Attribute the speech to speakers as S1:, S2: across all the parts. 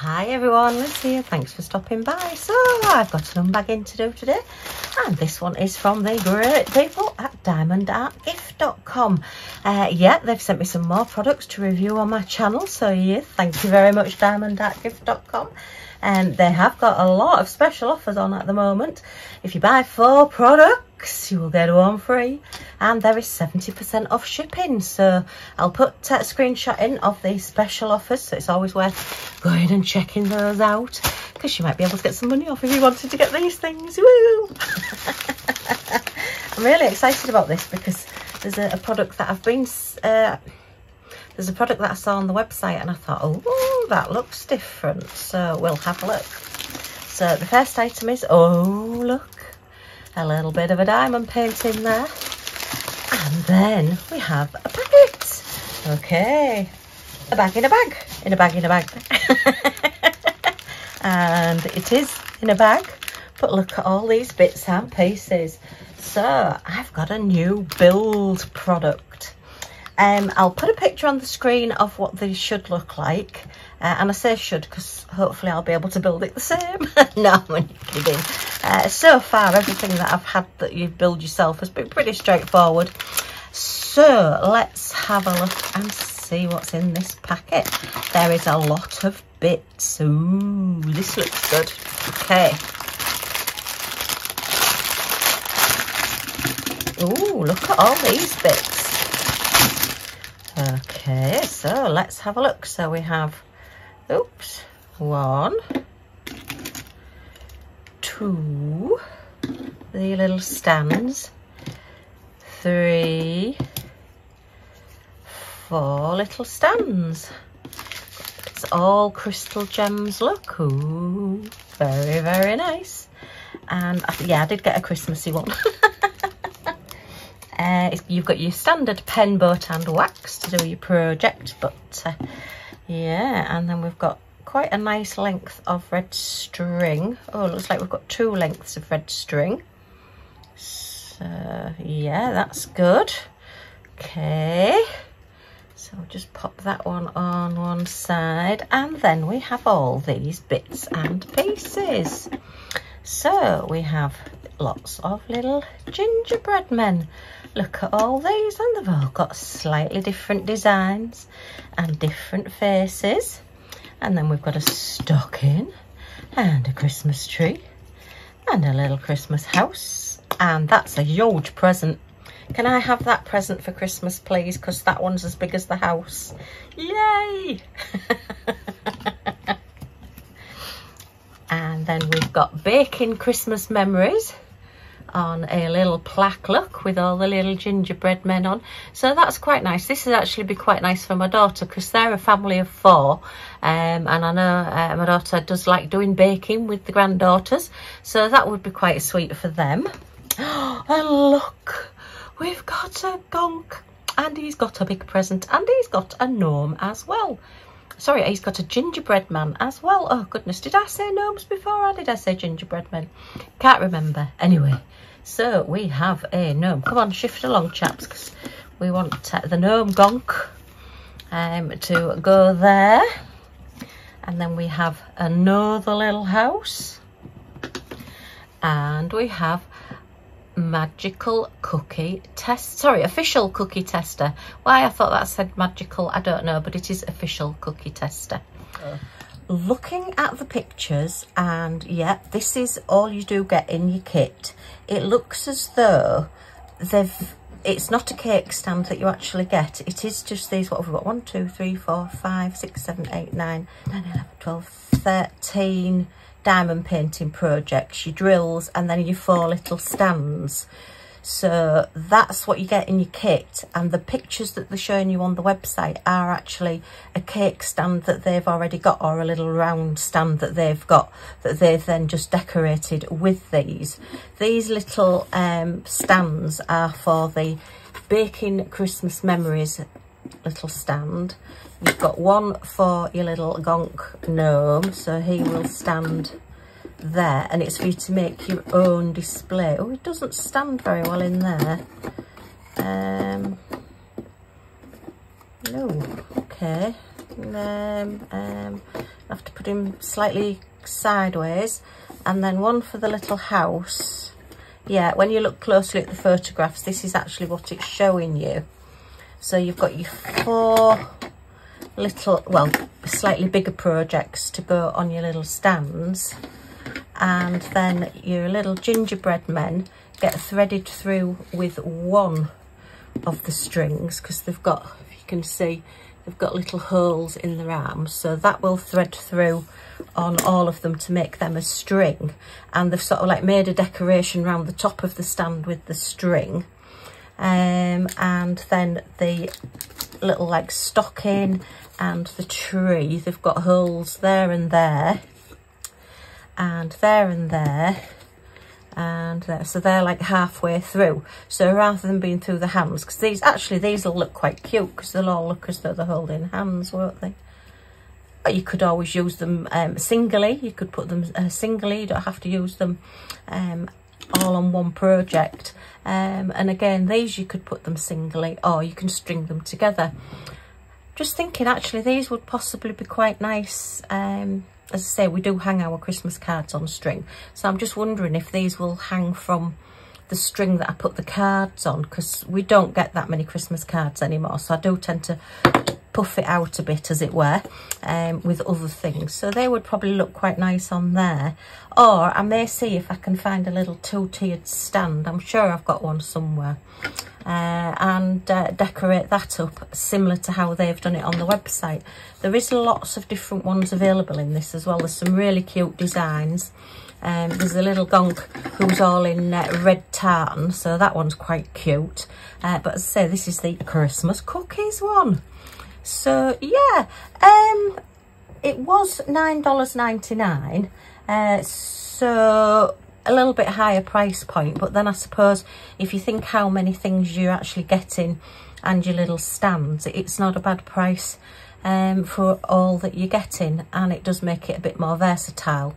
S1: Hi everyone, Liz here. Thanks for stopping by. So I've got an unbagging to do today and this one is from the great people at diamondartgift.com. Uh, yeah, they've sent me some more products to review on my channel. So yeah, thank you very much diamondartgift.com. And they have got a lot of special offers on at the moment. If you buy four products, you will get one free. And there is 70% off shipping. So I'll put a screenshot in of the special offers. So it's always worth going and checking those out. Because you might be able to get some money off if you wanted to get these things. Woo! I'm really excited about this because there's a, a product that I've been... Uh, there's a product that I saw on the website and I thought, oh, that looks different. So we'll have a look. So the first item is, oh, look, a little bit of a diamond painting there. And then we have a packet. Okay, a bag in a bag, in a bag in a bag. and it is in a bag, but look at all these bits and pieces. So I've got a new build product. Um, I'll put a picture on the screen of what these should look like. Uh, and I say should because hopefully I'll be able to build it the same. no, I'm kidding. Uh, so far, everything that I've had that you build yourself has been pretty straightforward. So let's have a look and see what's in this packet. There is a lot of bits. Ooh, this looks good. Okay. Ooh, look at all these bits. Okay, so let's have a look. So we have, oops, one, two, the little stands, three, four little stands. It's all crystal gems, look. Ooh, very, very nice. And yeah, I did get a Christmassy one. Uh, you've got your standard pen, boat and wax to do your project, but uh, yeah, and then we've got quite a nice length of red string. Oh, looks like we've got two lengths of red string. So yeah, that's good. Okay, so we'll just pop that one on one side, and then we have all these bits and pieces. So we have lots of little gingerbread men. Look at all these and they've all got slightly different designs and different faces. And then we've got a stocking and a Christmas tree and a little Christmas house. And that's a huge present. Can I have that present for Christmas, please? Because that one's as big as the house. Yay! and then we've got baking Christmas memories on a little plaque look with all the little gingerbread men on. So that's quite nice. This would actually be quite nice for my daughter because they're a family of four um, and I know uh, my daughter does like doing baking with the granddaughters so that would be quite sweet for them. And look we've got a gonk and he's got a big present and he's got a gnome as well. Sorry he's got a gingerbread man as well. Oh goodness did i say gnomes before or did i say gingerbread men? Can't remember. Anyway so we have a gnome. Come on, shift along, chaps, because we want the gnome gonk um, to go there. And then we have another little house. And we have magical cookie test sorry official cookie tester why i thought that said magical i don't know but it is official cookie tester uh looking at the pictures and yeah this is all you do get in your kit. It looks as though they've it's not a cake stand that you actually get. It is just these what have we got? One two three four five six seven eight nine nine eleven twelve thirteen diamond painting projects your drills and then your four little stands so that's what you get in your kit. And the pictures that they're showing you on the website are actually a cake stand that they've already got or a little round stand that they've got that they've then just decorated with these. These little um, stands are for the Baking Christmas Memories little stand. You've got one for your little gonk gnome, so he will stand there and it's for you to make your own display. Oh, it doesn't stand very well in there. Um, no, okay. Um, um, I have to put him slightly sideways. And then one for the little house. Yeah, when you look closely at the photographs, this is actually what it's showing you. So you've got your four little, well, slightly bigger projects to go on your little stands. And then your little gingerbread men get threaded through with one of the strings because they've got, if you can see, they've got little holes in their arms. So that will thread through on all of them to make them a string. And they've sort of like made a decoration around the top of the stand with the string. Um, and then the little like stocking and the tree, they've got holes there and there and there and there and there. so they're like halfway through. So rather than being through the hands because these actually these will look quite cute because they'll all look as though they're holding hands won't they? But you could always use them um, singly. You could put them uh, singly. You don't have to use them um, all on one project. Um, and again these you could put them singly or you can string them together. Just thinking actually these would possibly be quite nice um, as I say we do hang our Christmas cards on string. So I'm just wondering if these will hang from the string that I put the cards on because we don't get that many Christmas cards anymore. So I do tend to puff it out a bit as it were um, with other things. So they would probably look quite nice on there. Or I may see if I can find a little two-tiered stand. I'm sure I've got one somewhere. Uh, and uh, decorate that up similar to how they've done it on the website. There is lots of different ones available in this as well. There's some really cute designs. Um, there's a little gonk who's all in uh, red tartan so that one's quite cute. Uh, but as I say this is the Christmas cookies one so yeah um it was nine dollars 99 uh so a little bit higher price point but then i suppose if you think how many things you're actually getting and your little stands it's not a bad price um for all that you're getting and it does make it a bit more versatile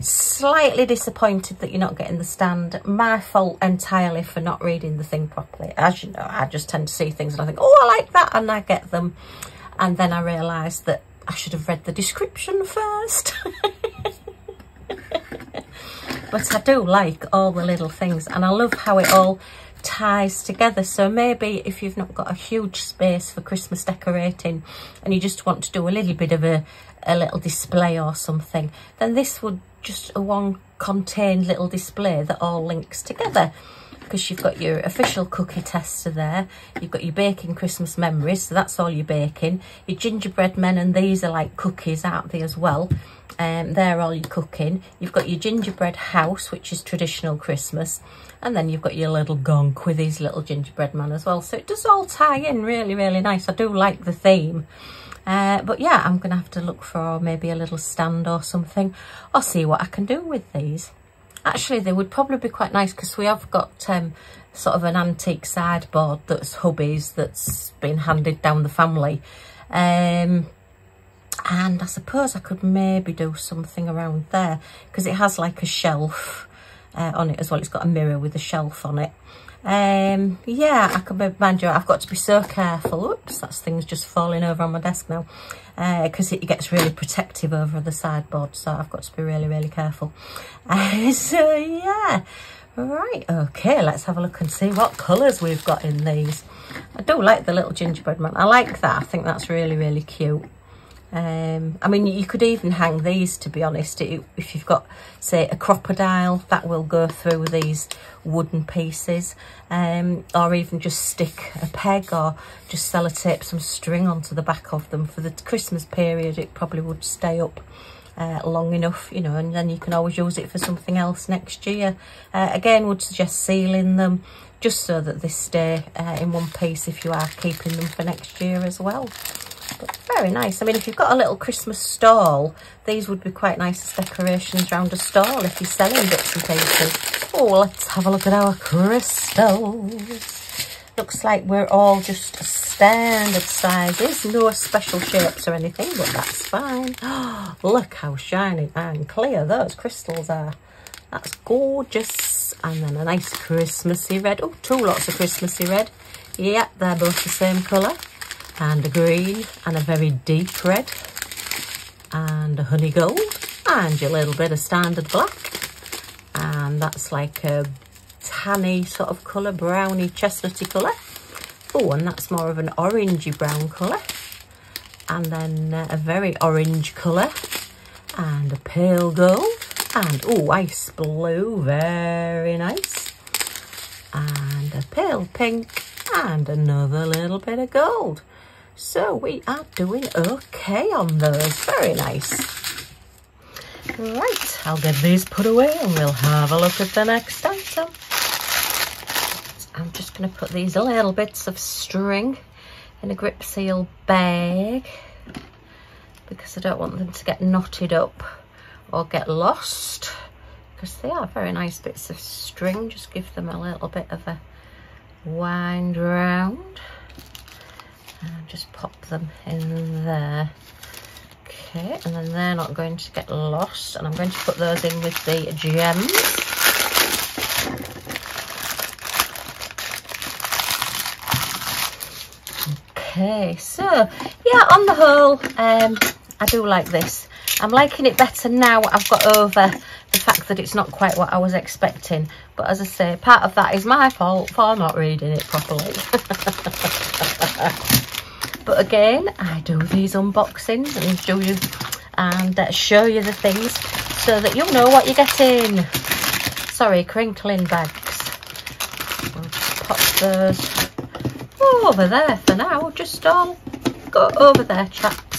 S1: slightly disappointed that you're not getting the stand. My fault entirely for not reading the thing properly. As you know i just tend to see things and i think oh i like that and i get them. And then i realise that i should have read the description first. But i do like all the little things and i love how it all ties together. So maybe if you've not got a huge space for christmas decorating and you just want to do a little bit of a a little display or something then this would just a one contained little display that all links together because you've got your official cookie tester there. You've got your baking christmas memories so that's all you're baking. Your gingerbread men and these are like cookies aren't they as well? Um they're all your cooking. You've got your gingerbread house which is traditional christmas and then you've got your little gonk with these little gingerbread man as well. So it does all tie in really really nice. I do like the theme. Uh, but yeah, I'm going to have to look for maybe a little stand or something. I'll see what I can do with these. Actually, they would probably be quite nice because we have got um, sort of an antique sideboard that's hubby's that's been handed down the family. Um, and I suppose I could maybe do something around there because it has like a shelf uh, on it as well. It's got a mirror with a shelf on it. Um yeah i can mind you i've got to be so careful. Oops that's things just falling over on my desk now. Because uh, it gets really protective over the sideboard so i've got to be really really careful. Uh, so yeah. Right okay let's have a look and see what colors we've got in these. I do like the little gingerbread man. I like that. I think that's really really cute um, I mean, you could even hang these, to be honest, if you've got, say, a crocodile, that will go through these wooden pieces, um, or even just stick a peg or just sellotape some string onto the back of them. For the Christmas period, it probably would stay up uh, long enough, you know, and then you can always use it for something else next year. Uh, again, would suggest sealing them just so that they stay uh, in one piece if you are keeping them for next year as well. Very nice. I mean, if you've got a little Christmas stall, these would be quite nice as decorations around a stall if you're selling bits and pieces. Oh, let's have a look at our crystals. Looks like we're all just standard sizes, no special shapes or anything, but that's fine. Look how shiny and clear those crystals are. That's gorgeous. And then a nice Christmassy red. Oh, two lots of Christmassy red. Yeah, they're both the same colour and a green and a very deep red and a honey gold and your little bit of standard black and that's like a tanny sort of colour, browny chestnutty colour. Oh, and that's more of an orangey brown colour. And then uh, a very orange colour and a pale gold and oh, ice blue, very nice. And a pale pink and another little bit of gold. So we are doing okay on those. Very nice. Right, I'll get these put away and we'll have a look at the next item. I'm just going to put these little bits of string in a grip seal bag because I don't want them to get knotted up or get lost because they are very nice bits of string. Just give them a little bit of a wind round and just pop them in there. Okay, and then they're not going to get lost. And I'm going to put those in with the gems. Okay, so yeah, on the whole, um, I do like this. I'm liking it better now I've got over the fact that it's not quite what I was expecting. But as I say, part of that is my fault for not reading it properly. But again, I do these unboxings and show you and uh, show you the things so that you'll know what you're getting. Sorry, crinkling bags. We'll just pop those over there for now. Just all go over there, chaps.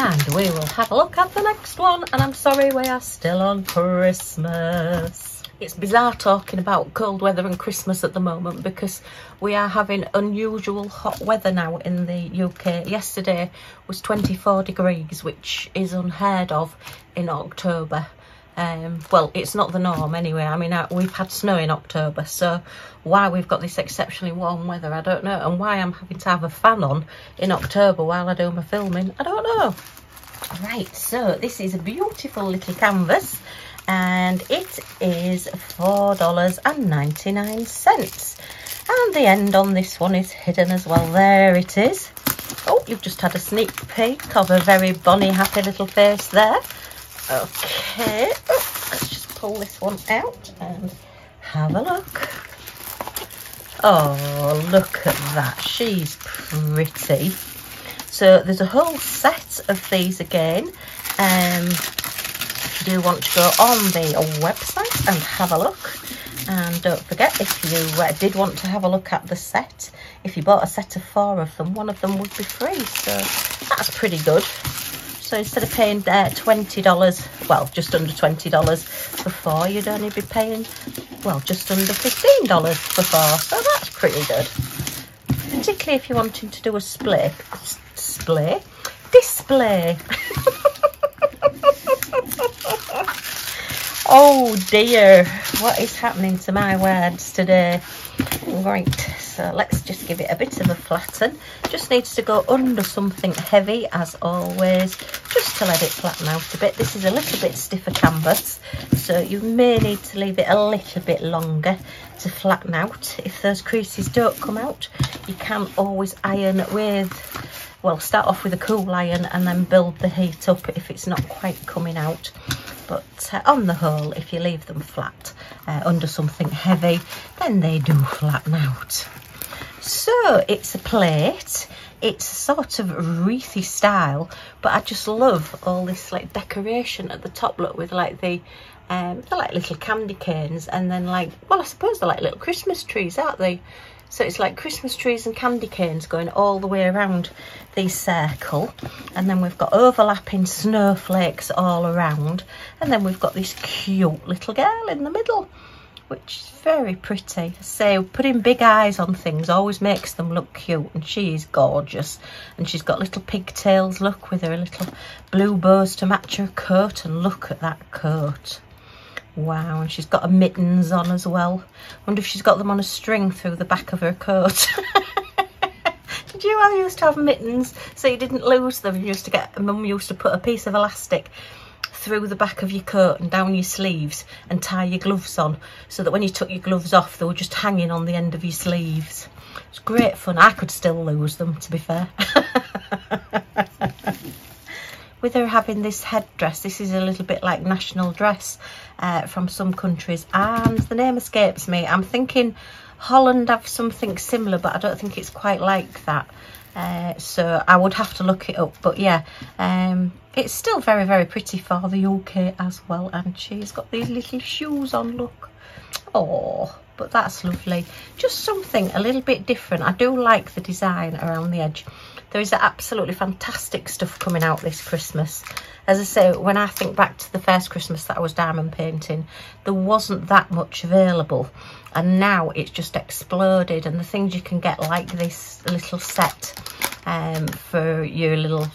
S1: And we will have a look at the next one. And I'm sorry, we are still on Christmas it's bizarre talking about cold weather and Christmas at the moment because we are having unusual hot weather now in the UK. Yesterday was 24 degrees, which is unheard of in October. Um, well, it's not the norm anyway. I mean, uh, we've had snow in October, so why we've got this exceptionally warm weather, I don't know. And why I'm having to have a fan on in October while I do my filming, I don't know. Right, so this is a beautiful little canvas and it is $4.99 and the end on this one is hidden as well there it is oh you've just had a sneak peek of a very bonny happy little face there okay let's just pull this one out and have a look oh look at that she's pretty so there's a whole set of these again um if you do want to go on the website and have a look. And don't forget, if you uh, did want to have a look at the set, if you bought a set of four of them, one of them would be free. So that's pretty good. So instead of paying uh, $20, well, just under $20 for four, you'd only be paying, well, just under $15 for four. So that's pretty good. Particularly if you're wanting to do a split, display, display. oh dear, what is happening to my words today? Right, so let's just give it a bit of a flatten. Just needs to go under something heavy as always, just to let it flatten out a bit. This is a little bit stiffer canvas, so you may need to leave it a little bit longer to flatten out. If those creases don't come out, you can always iron with well start off with a cool iron and then build the heat up if it's not quite coming out but uh, on the whole if you leave them flat uh, under something heavy then they do flatten out so it's a plate it's sort of wreathy style but I just love all this like decoration at the top look with like the um, they're like little candy canes and then like well I suppose they're like little Christmas trees aren't they so it's like Christmas trees and candy canes going all the way around the circle. And then we've got overlapping snowflakes all around. And then we've got this cute little girl in the middle, which is very pretty. I say putting big eyes on things always makes them look cute. And she is gorgeous. And she's got little pigtails, look, with her little blue bows to match her coat. And look at that coat. Wow, and she's got her mittens on as well. wonder if she's got them on a string through the back of her coat. Did you ever used to have mittens so you didn't lose them? You used to get, mum used to put a piece of elastic through the back of your coat and down your sleeves and tie your gloves on so that when you took your gloves off they were just hanging on the end of your sleeves. It's great fun. I could still lose them to be fair. with her having this headdress this is a little bit like national dress uh, from some countries and the name escapes me i'm thinking holland have something similar but i don't think it's quite like that uh, so i would have to look it up but yeah um, it's still very very pretty for the uk as well and she's got these little shoes on look. Oh but that's lovely. Just something a little bit different. I do like the design around the edge there is absolutely fantastic stuff coming out this Christmas. As I say, when I think back to the first Christmas that I was diamond painting, there wasn't that much available. And now it's just exploded. And the things you can get like this little set um, for your little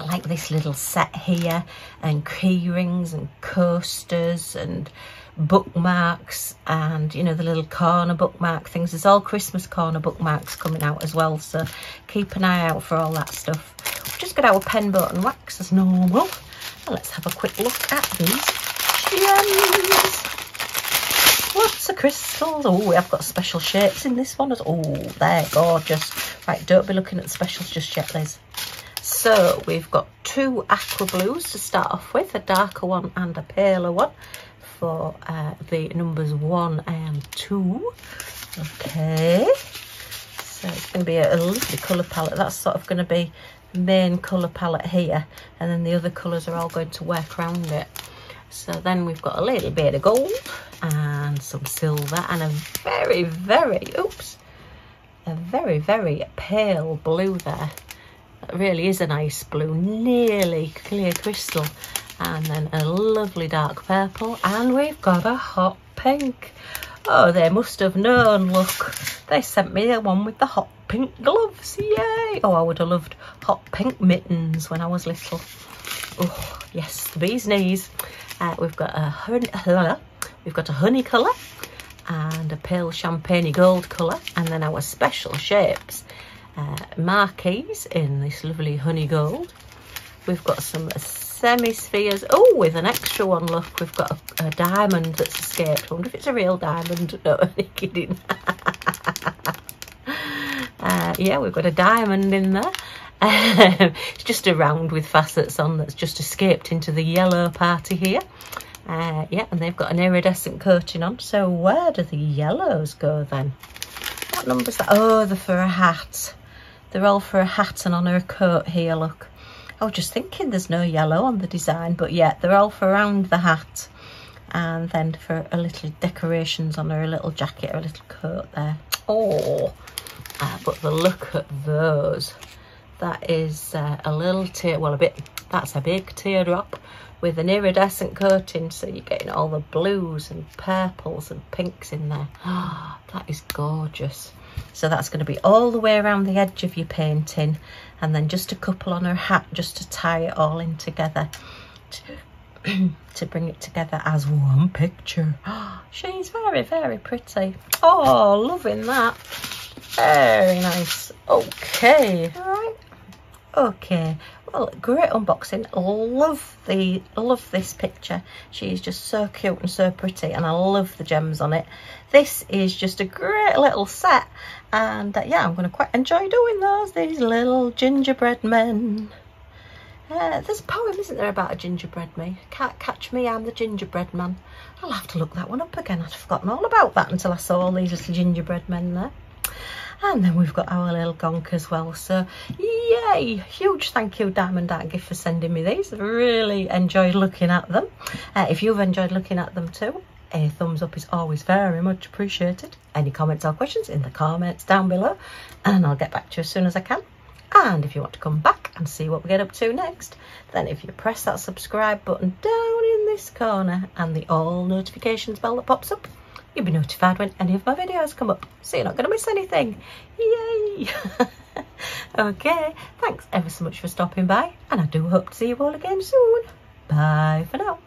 S1: like this little set here and key rings and coasters and bookmarks and you know the little corner bookmark things. There's all christmas corner bookmarks coming out as well so keep an eye out for all that stuff. We've just got our pen button wax as normal. Let's have a quick look at these gems. Lots of crystals. Oh we have got special shapes in this one oh they're gorgeous. Right don't be looking at the specials just yet liz. So we've got two aqua blues to start off with a darker one and a paler one for uh, the numbers one and two. Okay, so it's going to be a, a lovely colour palette. That's sort of going to be the main colour palette here, and then the other colours are all going to work around it. So then we've got a little bit of gold and some silver and a very, very, oops, a very, very pale blue there. That really is a nice blue, nearly clear crystal and then a lovely dark purple. And we've got a hot pink. Oh they must have known look. They sent me the one with the hot pink gloves yay. Oh i would have loved hot pink mittens when i was little. Oh yes the bee's knees. Uh, we've got a honey we've got a honey color and a pale champagne gold color and then our special shapes. Uh, marquees in this lovely honey gold. We've got some semi-spheres. Oh, with an extra one, look, we've got a, a, diamond that's escaped. I wonder if it's a real diamond. No, only kidding. uh, yeah, we've got a diamond in there. Um, it's just a round with facets on that's just escaped into the yellow party here. Uh, yeah, and they've got an iridescent coating on. So where do the yellows go then? What number's that? Oh, they're for a hat. They're all for a hat and on her coat here, look. I was just thinking there's no yellow on the design, but yeah, they're all for around the hat and then for a little decorations on her little jacket or a little coat there. Oh, uh, but the look at those. That is uh, a little tear, well a bit, that's a big teardrop with an iridescent coating so you're getting all the blues and purples and pinks in there. Oh, that is gorgeous. So that's going to be all the way around the edge of your painting and then just a couple on her hat just to tie it all in together to, to bring it together as one picture. She's very, very pretty. Oh, loving that. Very nice. Okay. All right. Okay. Well, great unboxing. Love the love this picture. She's just so cute and so pretty, and I love the gems on it. This is just a great little set, and uh, yeah, I'm going to quite enjoy doing those. These little gingerbread men. Uh, there's a poem, isn't there, about a gingerbread me? Can't catch me, I'm the gingerbread man. I'll have to look that one up again. I'd forgotten all about that until I saw all these little gingerbread men there and then we've got our little gonk as well. So yay! Huge thank you diamond art gift for sending me these. Really enjoyed looking at them. Uh, if you've enjoyed looking at them too a thumbs up is always very much appreciated. Any comments or questions in the comments down below. And I'll get back to you as soon as I can. And if you want to come back and see what we get up to next then if you press that subscribe button down in this corner and the all notifications bell that pops up you'll be notified when any of my videos come up. So you're not going to miss anything. Yay! Okay thanks ever so much for stopping by and i do hope to see you all again soon. Bye for now